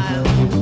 smile.